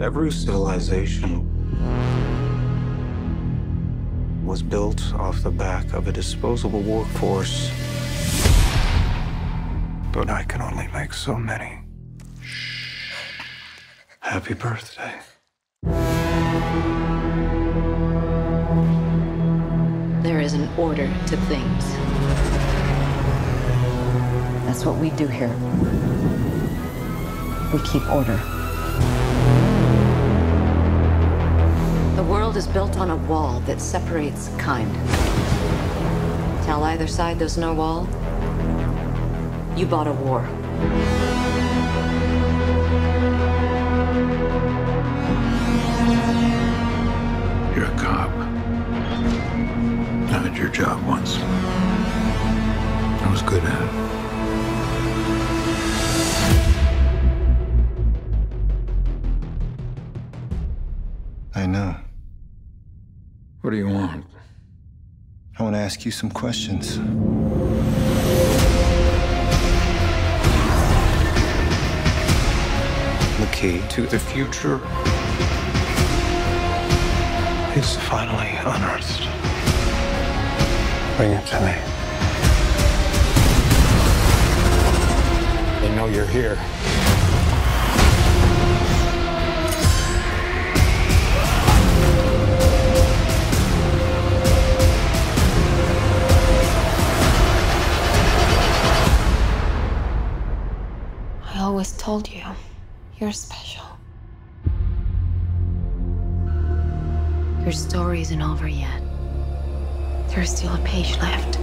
Every civilization was built off the back of a disposable workforce. But I can only make so many. Happy birthday. There is an order to things. That's what we do here. We keep order. World is built on a wall that separates kind. Tell either side there's no wall. You bought a war. You're a cop. I did your job once. I was good at it. I know. What do you want? I want to ask you some questions. The key to the future is finally unearthed. Bring it to me. They know you're here. Always told you, you're special. Your story isn't over yet. There's still a page left.